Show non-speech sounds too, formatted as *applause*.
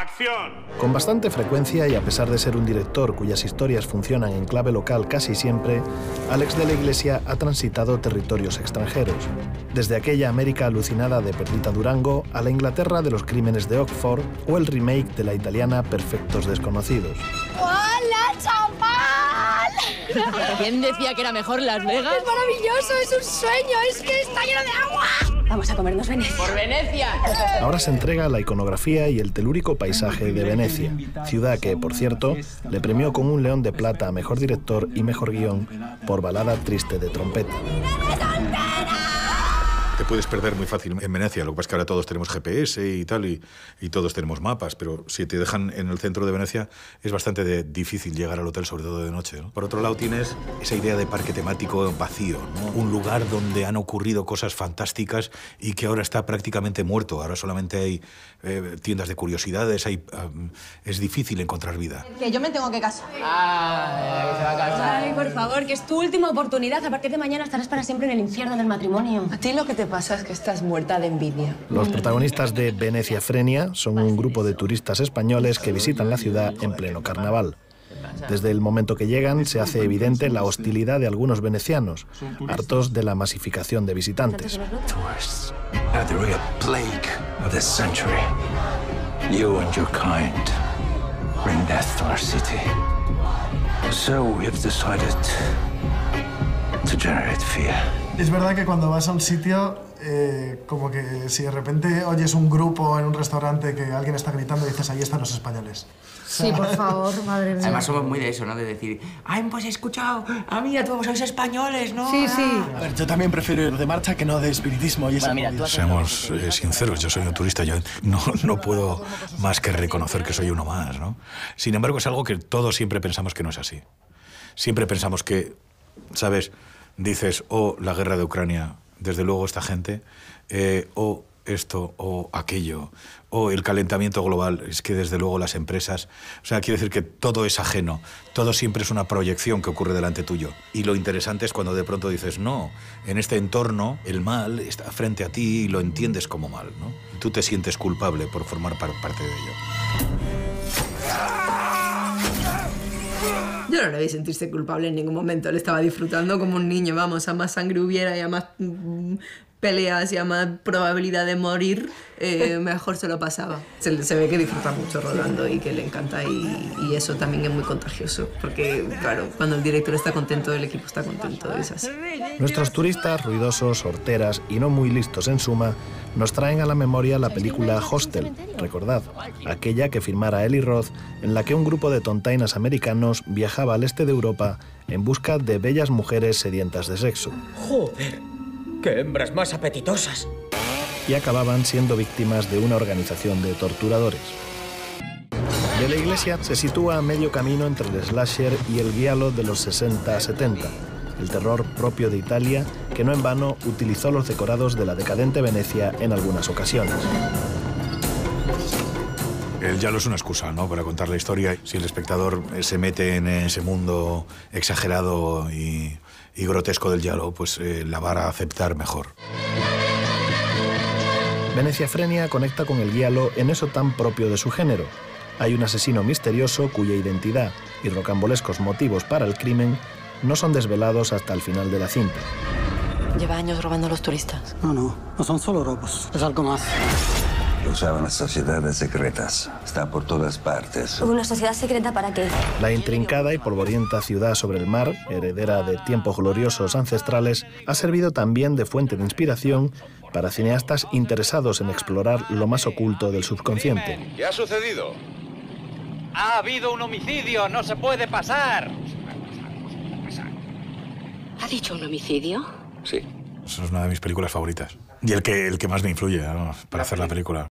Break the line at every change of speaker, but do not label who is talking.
¡Acción!
Con bastante frecuencia y a pesar de ser un director cuyas historias funcionan en clave local casi siempre, Alex de la Iglesia ha transitado territorios extranjeros. Desde aquella América alucinada de Perdita Durango a la Inglaterra de los crímenes de Oxford o el remake de la italiana Perfectos Desconocidos.
¡Hola, chaval!
¿Quién decía que era mejor Las Vegas?
Es maravilloso, es un sueño, es que está lleno de agua.
Vamos a comernos Venecia. ¡Por Venecia!
Ahora se entrega la iconografía y el telúrico paisaje de Venecia, ciudad que, por cierto, le premió con un León de Plata a Mejor Director y Mejor Guión por Balada Triste de Trompeta.
Te puedes perder muy fácil en Venecia. Lo que pasa es que ahora todos tenemos GPS y tal, y, y todos tenemos mapas, pero si te dejan en el centro de Venecia es bastante de- difícil llegar al hotel, sobre todo de noche. ¿no? Por otro lado, tienes esa idea de parque temático vacío, ¿no? un lugar donde han ocurrido cosas fantásticas y que ahora está prácticamente muerto. Ahora solamente hay eh, tiendas de curiosidades, hay, um, es difícil encontrar vida.
Que yo me tengo que casar. Ah, que se va a casar.
Ay, por favor, que es tu última oportunidad. A partir de mañana estarás para siempre en el infierno del matrimonio.
A ti lo que te pasa es que estás muerta de envidia.
Los protagonistas de Venecia Frenia son un grupo de turistas españoles que visitan la ciudad en pleno carnaval. Desde el momento que llegan se hace evidente la hostilidad de algunos venecianos, hartos de la masificación de visitantes.
Tourists are the real plague of this century. You and your kind bring death to our city. So we've decided to generate fear.
Es verdad que cuando vas a un sitio, eh, como que si de repente oyes un grupo en un restaurante que alguien está gritando, dices, ahí están los españoles.
Sí, por *laughs* favor, madre mía.
Además somos muy de eso, ¿no? De decir, ay, pues he escuchado, ah, mira, todos sois españoles, ¿no?
Sí, sí.
Ah".
A ver, yo también prefiero ir de marcha que no de espiritismo y esa movida.
Seamos eh, sinceros, yo soy un turista, yo no, no puedo más que reconocer que soy uno más, ¿no? Sin embargo, es algo que todos siempre pensamos que no es así. Siempre pensamos que, ¿sabes? Dices, o la guerra de Ucrania, desde luego esta gente, eh, o esto, o aquello, o el calentamiento global, es que desde luego las empresas, o sea, quiere decir que todo es ajeno, todo siempre es una proyección que ocurre delante tuyo. Y lo interesante es cuando de pronto dices, no, en este entorno el mal está frente a ti y lo entiendes como mal, ¿no? Tú te sientes culpable por formar par- parte de ello.
No le vi sentirse culpable en ningún momento. Él estaba disfrutando como un niño, vamos, a más sangre hubiera y a más mm, peleas y a más probabilidad de morir, eh, *laughs* mejor se lo pasaba. Se, se ve que disfruta mucho rodando y que le encanta y, y eso también es muy contagioso. Porque, claro, cuando el director está contento, el equipo está contento, es así.
Nuestros turistas ruidosos, horteras y no muy listos en suma, nos traen a la memoria la película Hostel, recordad, aquella que firmara Eli Roth, en la que un grupo de tontainas americanos viajaba al este de Europa en busca de bellas mujeres sedientas de sexo
Joder, qué hembras más apetitosas.
y acababan siendo víctimas de una organización de torturadores. De la Iglesia se sitúa a medio camino entre el slasher y el giallo de los 60-70, el terror propio de Italia que no en vano utilizó los decorados de la decadente Venecia en algunas ocasiones.
El yalo es una excusa, ¿no? Para contar la historia. Si el espectador se mete en ese mundo exagerado y, y grotesco del yalo, pues eh, la va a aceptar mejor.
Venecia Frenia conecta con el giallo en eso tan propio de su género. Hay un asesino misterioso cuya identidad y rocambolescos motivos para el crimen no son desvelados hasta el final de la cinta.
Lleva años robando a los turistas.
No, no, no son solo robos, es algo más.
Lo usaban las sociedades secretas. Está por todas partes.
¿Una sociedad secreta para qué?
La intrincada y polvorienta ciudad sobre el mar, heredera de tiempos gloriosos ancestrales, ha servido también de fuente de inspiración para cineastas interesados en explorar lo más oculto del subconsciente.
¿Qué ha sucedido?
Ha habido un homicidio, no se puede pasar.
¿Ha dicho un homicidio?
Sí. Esa es una de mis películas favoritas. Y el que, el que más me influye ¿no? para hacer la película.